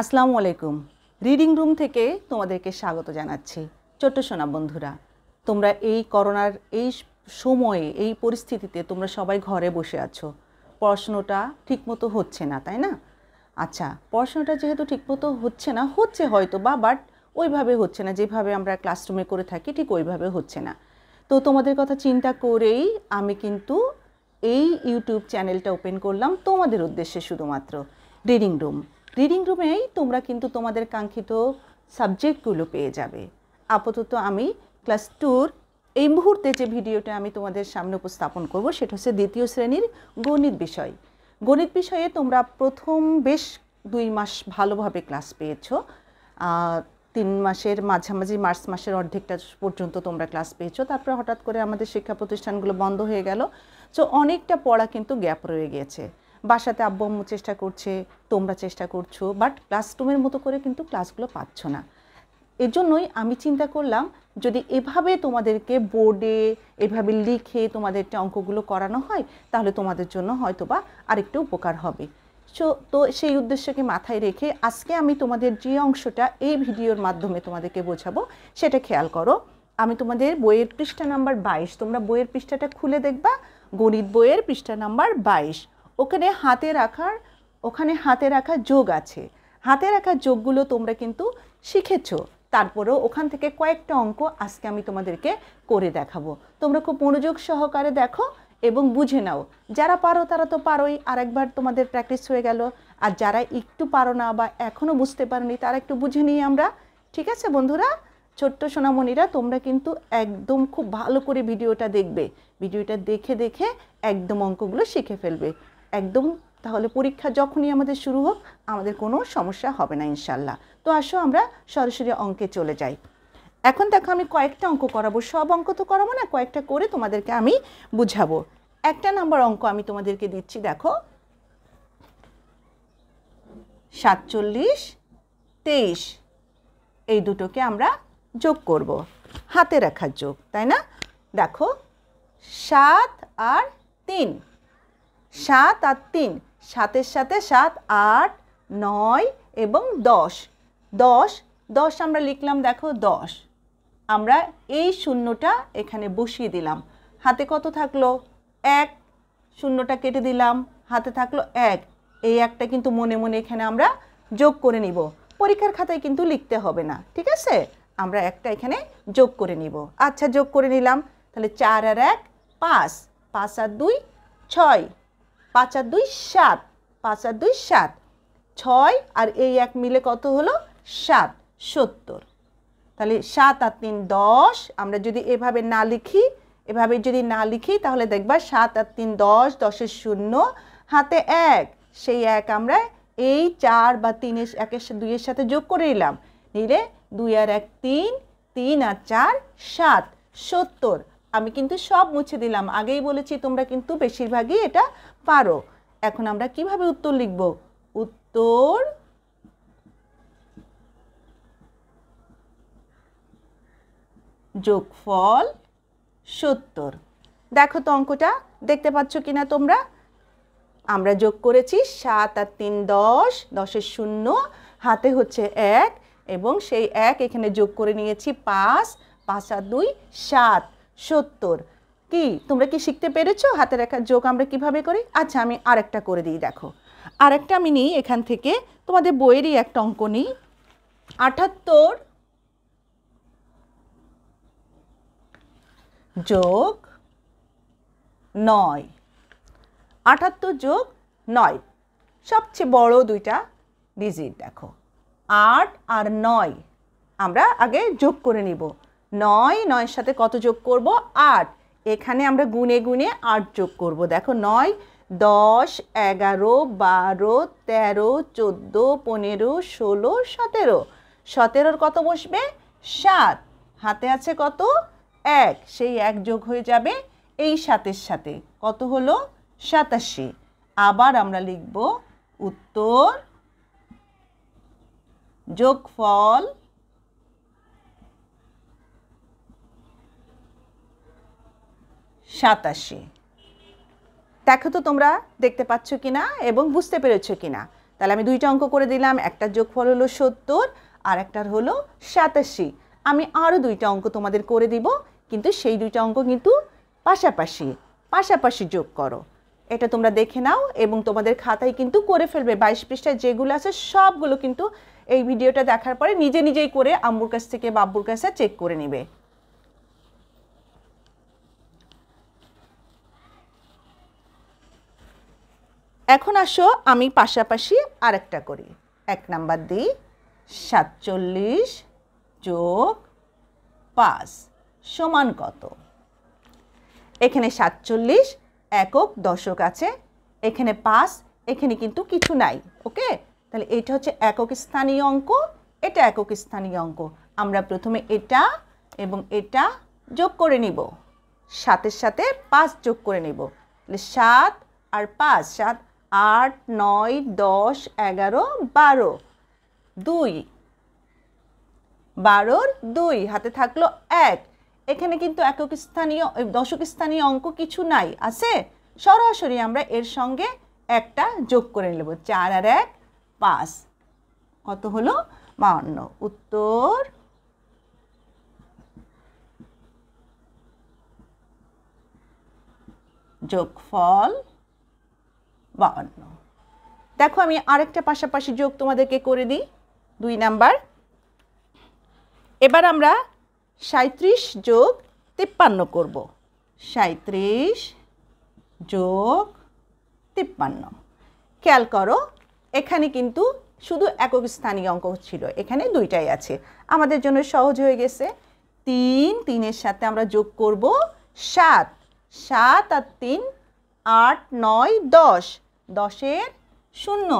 আসসালামু আলাইকুম। Reading room থেকে তোমাদেরকে স্বাগত জানাচ্ছি। ছোট্ট সোনা বন্ধুরা, তোমরা এই করোনার এই সময়ে, এই পরিস্থিতিতে তোমরা সবাই ঘরে বসে আছো। পড়াশুনোটা ঠিকমতো হচ্ছে না, তাই না? আচ্ছা পড়াশোনাটা যেহেতু ঠিকমতো হচ্ছে না, হচ্ছে হয়তো বা বাট ওইভাবে হচ্ছে না। যেভাবে আমরা ক্লাসরুমে করে থাকি, ঠিক ওইভাবে হচ্ছে না। তো তোমাদের কথা চিন্তা করেই আমি কিন্তু এই ইউটিউব চ্যানেলটা ওপেন করলাম। তোমাদের উদ্দেশ্যে শুধুমাত্র রিডিং রুম। রিডিং রুমেই তোমরা কিন্তু তোমাদের কাঙ্ক্ষিত সাবজেক্টগুলো পেয়ে যাবে। আপাতত আমি ক্লাস টুর এই মুহূর্তে যে ভিডিওটা আমি তোমাদের সামনে উপস্থাপন করব, সেটা হচ্ছে দ্বিতীয় শ্রেণির গণিত বিষয়। গণিত বিষয়ে তোমরা প্রথম বেশ দুই মাস ভালোভাবে ক্লাস পেয়েছ। তিন মাসের মাঝামাঝি মার্চ মাসের অর্ধেকটা পর্যন্ত তোমরা ক্লাস পেয়েছ। তারপরে হঠাৎ করে আমাদের শিক্ষা প্রতিষ্ঠানগুলো বন্ধ হয়ে গেল। তো অনেকটা পড়া কিন্তু গ্যাপ রয়ে গিয়েছে বাসাতে আব্বু আম্মু চেষ্টা করছে, তোমরা চেষ্টা করছ বাট ক্লাসরুমের মতো করে কিন্তু ক্লাসগুলো পাচ্ছ না। এর জন্যই আমি চিন্তা করলাম, যদি এভাবে তোমাদেরকে বোর্ডে এভাবে লিখে তোমাদেরটা অঙ্কগুলো করানো হয়, তাহলে তোমাদের জন্য হয়তো বা আরেকটু উপকার হবে। সো তো সেই উদ্দেশ্যকে মাথায় রেখে আজকে আমি তোমাদের যে অংশটা এই ভিডিওর মাধ্যমে তোমাদেরকে বোঝাবো, সেটা খেয়াল করো। আমি তোমাদের বইয়ের পৃষ্ঠা নাম্বার বাইশ, তোমরা বইয়ের পৃষ্ঠাটা খুলে দেখবা, গণিত বইয়ের পৃষ্ঠা নাম্বার বাইশ। ওখানে হাতে রাখার, ওখানে হাতে রাখা যোগ আছে। হাতে রাখা যোগগুলো তোমরা কিন্তু শিখেছো। তারপরেও ওখান থেকে কয়েকটা অঙ্ক আজকে আমি তোমাদেরকে করে দেখাবো। তোমরা খুব মনোযোগ সহকারে দেখো এবং বুঝে নাও। যারা পারো তারা তো পারোই। আর একবার তোমাদের প্র্যাকটিস হয়ে গেল। আর যারা একটু পারো না বা এখনও বুঝতে পারোনি, তারা একটু বুঝে নিই আমরা। ঠিক আছে বন্ধুরা? ছোট্ট সোনামণিরা, তোমরা কিন্তু একদম খুব ভালো করে ভিডিওটা দেখবে। ভিডিওটা দেখে দেখে একদম অঙ্কগুলো শিখে ফেলবে। একদম, তাহলে পরীক্ষা যখনই আমাদের শুরু হোক, আমাদের কোনো সমস্যা হবে না ইনশাল্লাহ তো আসো আমরা সরাসরি অঙ্কে চলে যাই। এখন দেখো আমি কয়েকটা অঙ্ক করাবো, সব অঙ্ক তো করাবো না, কয়েকটা করে তোমাদেরকে আমি বুঝাবো। একটা নাম্বার অঙ্ক আমি তোমাদেরকে দিচ্ছি, দেখো। সাতচল্লিশ, তেইশ, এই দুটোকে আমরা যোগ করব, হাতে রাখার যোগ, তাই না? দেখো, সাত আর তিন। সাত আর তিন। সাতের সাথে সাত, আট, নয় এবং দশ। দশ দশ আমরা লিখলাম, দেখো দশ। আমরা এই শূন্যটা এখানে বসিয়ে দিলাম। হাতে কত থাকল? এক। শূন্যটা কেটে দিলাম, হাতে থাকল এক। এই একটা কিন্তু মনে মনে এখানে আমরা যোগ করে নিব। পরীক্ষার খাতায় কিন্তু লিখতে হবে না, ঠিক আছে? আমরা একটা এখানে যোগ করে নিব। আচ্ছা যোগ করে নিলাম। তাহলে চার আর এক, পাঁচ। পাঁচ আর দুই, ছয়। পাঁচ আর দুই সাত। পাঁচ আর দুই সাত। ছয় আর এই এক মিলে কত হলো? সাত। সত্তর। তাহলে সাত আর তিন দশ। আমরা যদি এভাবে না লিখি, এভাবে যদি না লিখি, তাহলে দেখবা সাত আর তিন দশ, দশের শূন্য, হাতে এক। সেই এক আমরা এই চার বা তিনের, একের দুইয়ের সাথে যোগ করে নিলাম নিলে দুই আর এক তিন তিন আর চার, সাত। সত্তর। আমি কিন্তু সব মুছে দিলাম। আগেই বলেছি, তোমরা কিন্তু বেশিরভাগই এটা পারো। এখন আমরা কীভাবে উত্তর লিখব? উত্তর যোগফল সত্তর। দেখো তো অঙ্কটা, দেখতে পাচ্ছ কিনা তোমরা? আমরা যোগ করেছি সাত আর তিন দশ, দশের শূন্য, হাতে হচ্ছে এক, এবং সেই এক এখানে যোগ করে নিয়েছি পাঁচ পাঁচ আর দুই, সাত। সত্তর। কি, তোমরা কি শিখতে পেরেছ? হাতে রেখার যোগ আমরা কীভাবে করি? আচ্ছা আমি আরেকটা করে দিই, দেখো। আরেকটা আমি নিই এখান থেকে। তোমাদের বইয়েরই একটা অঙ্ক নিই। আটাত্তর যোগ নয়। আটাত্তর যোগ নয়। সবচেয়ে বড় দুইটা ডিজিট দেখো। আট আর নয় আমরা আগে যোগ করে নিব। নয়, নয়ের সাথে কত যোগ করব? আট। এখানে আমরা গুনে গুনে আট যোগ করব। দেখো, নয়, দশ, এগারো, বারো, তেরো, চোদ্দ, পনেরো, ষোলো, সতেরো। সতেরোর কত বসবে? সাত। হাতে আছে কত? এক। সেই এক যোগ হয়ে যাবে এই সাতের সাথে। কত হলো? সাতাশি। আবার আমরা লিখব উত্তর যোগফল সাতাশি। দেখো তো তোমরা দেখতে পাচ্ছ কি না এবং বুঝতে পেরেছ কিনা। তাহলে আমি দুইটা অঙ্ক করে দিলাম একটা যোগফল হলো সত্তর আর একটার হলো সাতাশি। আমি আরও দুইটা অঙ্ক তোমাদের করে দিব, কিন্তু সেই দুইটা অঙ্ক কিন্তু পাশাপাশি পাশাপাশি যোগ করো। এটা তোমরা দেখে নাও এবং তোমাদের খাতায় কিন্তু করে ফেলবে। বাইশ পৃষ্ঠায় যেগুলো আছে সবগুলো কিন্তু এই ভিডিওটা দেখার পরে নিজে নিজেই করে আম্মুর কাছ থেকে বাব্বুর কাছে চেক করে নিবে। এখন আসো, আমি পাশাপাশি আরেকটা করি। এক নাম্বার দিই, সাতচল্লিশ যোগ পাঁচ সমান কত? এখানে সাতচল্লিশ একক দশক আছে, এখানে পাঁচ, এখানে কিন্তু কিছু নাই, ওকে? তাহলে এটা হচ্ছে একক স্থানীয় অঙ্ক, এটা একক স্থানীয় অঙ্ক। আমরা প্রথমে এটা এবং এটা যোগ করে নিব। সাতের সাথে পাঁচ যোগ করে নিব। তাহলে সাত আর পাঁচ, সাত আট, নয়, দশ, এগারো, বারো। দুই। বারোর দুই, হাতে থাকল এক। এখানে কিন্তু একক স্থানীয় দশক স্থানীয় অঙ্ক কিছু নাই, আছে? সরাসরি আমরা এর সঙ্গে একটা যোগ করে নেব, চার আর এক, পাঁচ। কত হলো? বাউন্ন। উত্তর? যোগফল? বাউন্ন। দেখো আমি আরেকটা পাশাপাশি যোগ তোমাদেরকে করে দিই। দুই নাম্বার। এবার আমরা সাঁত্রিশ যোগ তিপ্পান্ন করব। সাঁত্রিশ যোগ তিপ্পান্ন। খেয়াল করো, এখানে কিন্তু শুধু একক স্থানীয় অঙ্ক ছিল, এখানে দুইটাই আছে। আমাদের জন্য সহজ হয়ে গেছে। তিন, তিনের সাথে আমরা যোগ করব সাত। সাত আর তিন, আট, নয়, দশ। দশের শূন্য,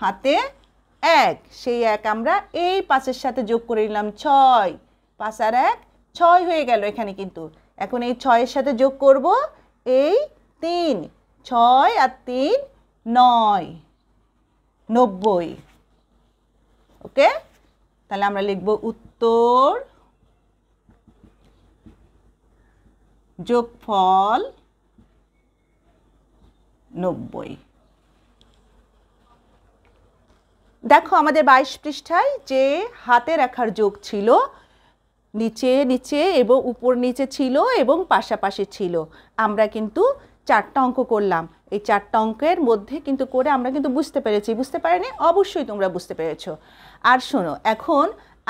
হাতে এক। সেই এক আমরা এই পাঁচের সাথে যোগ করে নিলাম ছয়। পাঁচ আর এক, ছয় হয়ে গেল এখানে কিন্তু। এখন এই ছয়ের সাথে যোগ করব এই তিন। ছয় আর তিন, নয়। নব্বই। ওকে? তাহলে আমরা লিখব উত্তর, যোগফল নব্বই। দেখো আমাদের বাইশ পৃষ্ঠায় যে হাতে রাখার যোগ ছিল, নিচে নিচে এবং উপর নিচে ছিল এবং পাশাপাশি ছিল। আমরা কিন্তু চারটা অঙ্ক করলাম। এই চারটা অঙ্কের মধ্যে কিন্তু করে আমরা কিন্তু বুঝতে পেরেছি। বুঝতে পারিনি? অবশ্যই তোমরা বুঝতে পেরেছ। আর শোনো, এখন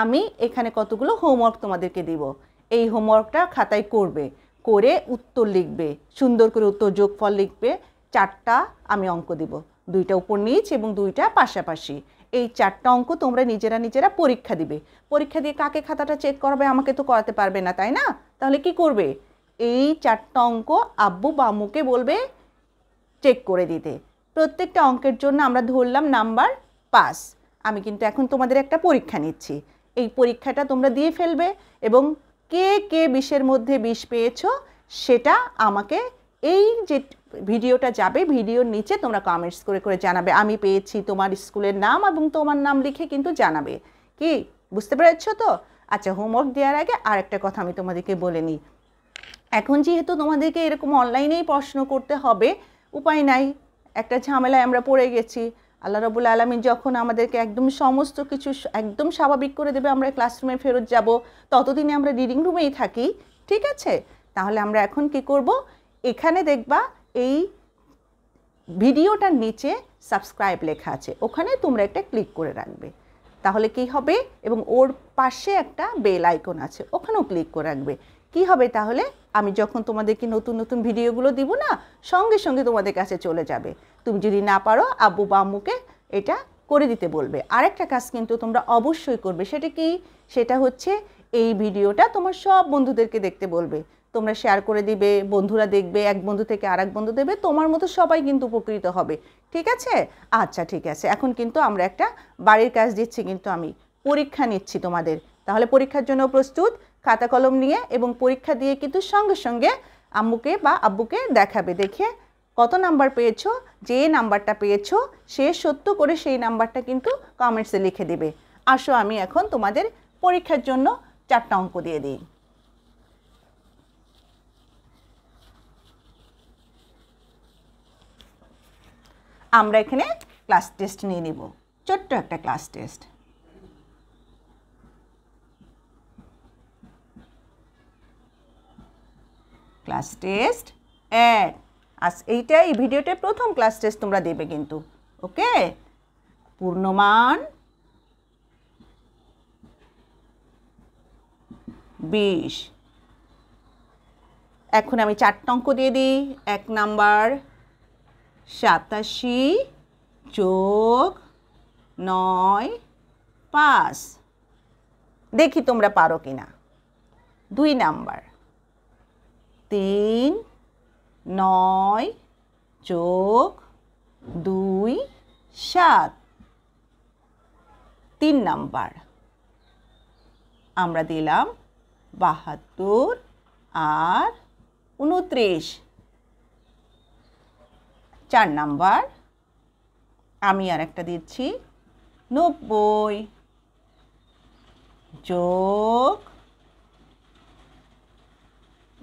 আমি এখানে কতগুলো হোমওয়ার্ক তোমাদেরকে দিব। এই হোমওয়ার্কটা খাতায় করবে, করে উত্তর লিখবে, সুন্দর করে উত্তর যোগফল লিখবে, চারটা আমি অঙ্ক দিব। দুইটা উপর নিচ এবং দুইটা পাশাপাশি। এই চারটা অঙ্ক তোমরা নিজেরা নিজেরা পরীক্ষা দিবে। পরীক্ষা দিয়ে কাকে খাতাটা চেক করবে আমাকে তো করাতে পারবে না, তাই না? তাহলে কি করবে? এই চারটা অঙ্ক আব্বু বা আম্মুকে বলবে চেক করে দিতে। প্রত্যেকটা অঙ্কের জন্য আমরা ধরলাম নাম্বার পাস আমি কিন্তু এখন তোমাদের একটা পরীক্ষা নিচ্ছি। এই পরীক্ষাটা তোমরা দিয়ে ফেলবে এবং কে কে বিশের মধ্যে বিষ পেয়েছ সেটা আমাকে এই যে ভিডিওটা যাবে, ভিডিওর নিচে তোমরা কমেন্টস করে করে জানাবে। আমি পেয়েছি তোমার স্কুলের নাম এবং তোমার নাম লিখে কিন্তু জানাবে। কি? বুঝতে পেরেছ তো? আচ্ছা হোমওয়ার্ক দেওয়ার আগে আরেকটা কথা আমি তোমাদেরকে বলে নিই। এখন যেহেতু তোমাদেরকে এরকম অনলাইনেই প্রশ্ন করতে হবে, উপায় নাই। একটা ঝামেলায় আমরা পড়ে গেছি। আল্লাহ রবুল আলমী যখন আমাদেরকে একদম সমস্ত কিছু একদম স্বাভাবিক করে দেবে, আমরা ক্লাসরুমে ফেরত যাব, ততদিনে আমরা রিডিং রুমেই থাকি, ঠিক আছে? তাহলে আমরা এখন কি করব? এখানে দেখবা এই ভিডিওটার নিচে সাবস্ক্রাইব লেখা আছে। ওখানে তোমরা একটা ক্লিক করে রাখবে। তাহলে কি হবে? এবং ওর পাশে একটা বেল আইকন আছে, ওখানেও ক্লিক করে রাখবে। কি হবে তাহলে? আমি যখন তোমাদেরকে নতুন নতুন ভিডিওগুলো দিব না, সঙ্গে সঙ্গে তোমাদের কাছে চলে যাবে। তুমি যদি না পারো, আব্বু বা আম্মুকে এটা করে দিতে বলবে। আরেকটা কাজ কিন্তু তোমরা অবশ্যই করবে, সেটা কি? সেটা হচ্ছে এই ভিডিওটা তোমার সব বন্ধুদেরকে দেখতে বলবে। তোমরা শেয়ার করে দিবে, বন্ধুরা দেখবে, এক বন্ধু থেকে আরেক বন্ধু দেবে, তোমার মতো সবাই কিন্তু উপকৃত হবে। ঠিক আছে? আচ্ছা ঠিক আছে। এখন কিন্তু আমরা একটা বাড়ির কাজ দিচ্ছি, কিন্তু আমি পরীক্ষা নিচ্ছি তোমাদের। তাহলে পরীক্ষার জন্য প্রস্তুত, খাতা কলম নিয়ে এবং পরীক্ষা দিয়ে কিন্তু সঙ্গে সঙ্গে আম্মুকে বা আব্বুকে দেখাবে। দেখে কত নাম্বার পেয়েছ, যে নাম্বারটা পেয়েছ, সে সত্য করে সেই নাম্বারটা কিন্তু কমেন্টসে লিখে দেবে। আসো, আমি এখন তোমাদের পরীক্ষার জন্য চারটা অঙ্ক দিয়ে দিই। আমরা এখানে ক্লাস টেস্ট নিয়ে নিব। ছোট্ট একটা class test class test add আজ এইটা এই প্রথম ক্লাস টেস্ট তোমরা দেবে কিন্তু, ওকে? পূর্ণমান বিশ। এখন আমি চারটা অঙ্ক দিয়ে দিই। এক নাম্বার সাতাশি যোগ নয়, পাঁচ। দেখি তোমরা পারো কি না দুই নাম্বার। তিন, নয়, যোগ দুই, সাত। তিন নাম্বার। আমরা দিলাম বাহাত্তর আর উনত্রিশ চার নাম্বার। আমি আর একটা দিচ্ছি। নব্বই যোগ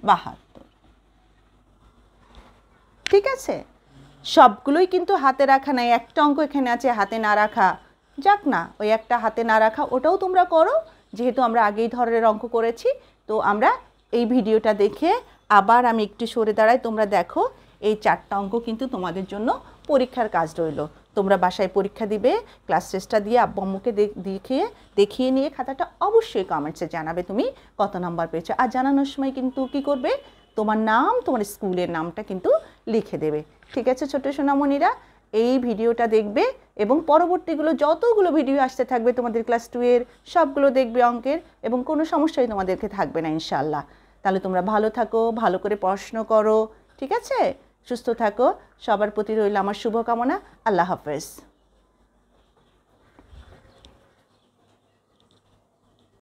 বাহাত্তর। ঠিক আছে? সবগুলোই কিন্তু হাতে রাখা নাই। একটা অঙ্ক এখানে আছে, হাতে না রাখা। যাক না, ওই একটা হাতে না রাখা, ওটাও তোমরা করো। যেহেতু আমরা আগেই ধরনের অঙ্ক করেছি, তো আমরা এই ভিডিওটা দেখে আবার আমি একটু সরে দাঁড়াই, তোমরা দেখো এই চারটা অঙ্ক কিন্তু তোমাদের জন্য পরীক্ষার কাজ রইল। তোমরা বাসায় পরীক্ষা দিবে ক্লাস টেস্টটা দিয়ে আব্বু আম্মুকে দেখ- দেখিয়ে দেখিয়ে নিয়ে খাতাটা অবশ্যই কমেন্টসে জানাবে তুমি কত নাম্বার পেয়েছ। আর জানানোর সময় কিন্তু কি করবে? তোমার নাম, তোমার স্কুলের নামটা কিন্তু লিখে দেবে। ঠিক আছে ছোট সোনামণিরা? এই ভিডিওটা দেখবে এবং পরবর্তীগুলো যতগুলো ভিডিও আসতে থাকবে তোমাদের ক্লাস টু এর, সবগুলো দেখবে অঙ্কের এবং কোনো সমস্যাই তোমাদেরকে থাকবে না ইনশাল্লাহ তাহলে তোমরা ভালো থাকো, ভালো করে পড়াশুনো করো। ঠিক আছে? সুস্থ থাকো সবার প্রতি রইল আমার শুভকামনা আল্লাহ হাফেজ।